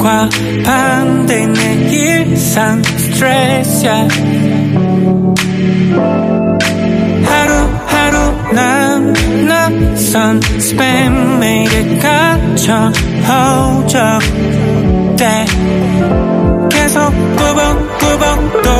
일과 반대 내 일상 스트레스야. 하루하루 난 낯선 스팸 메일에 갇혀 허우적대. 계속 꾸벅꾸벅 또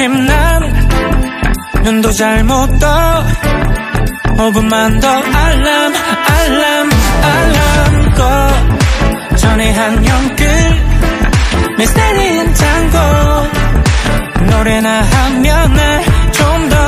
김남 눈도 잘 못 떠. 5분만 더 알람 알람 알람 꺼. 전에 한영 끝 미스테리한 창고. 노래나 하면 날 좀더